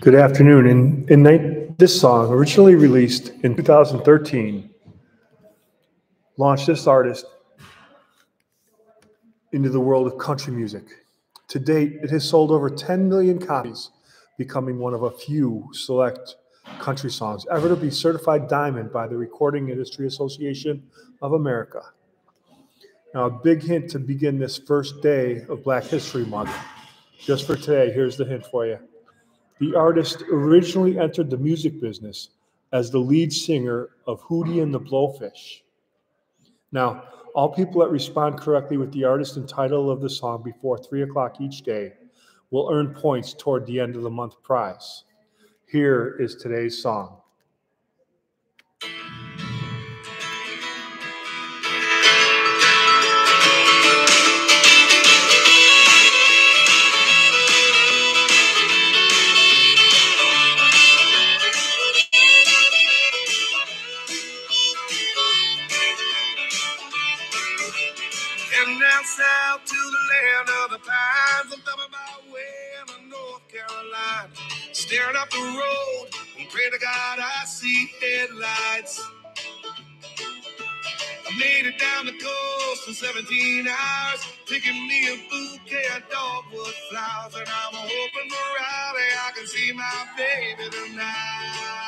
Good afternoon. In, in night, this song, originally released in 2013, launched this artist into the world of country music. To date, it has sold over 10 million copies, becoming one of a few select country songs ever to be certified diamond by the Recording Industry Association of America. Now, a big hint to begin this first day of Black History Month. Just for today, here's the hint for you. The artist originally entered the music business as the lead singer of Hootie and the Blowfish. Now, all people that respond correctly with the artist and title of the song before 3 o'clock each day will earn points toward the end of the month prize. Here is today's song. Heading down south to the land of the pines. I'm thumbing my way into North Carolina. Staring up the road and pray to God I see headlights. I made it down the coast in 17 hours, picking me a bouquet of dogwood flowers, and I'm hoping for Raleigh I can see my baby tonight.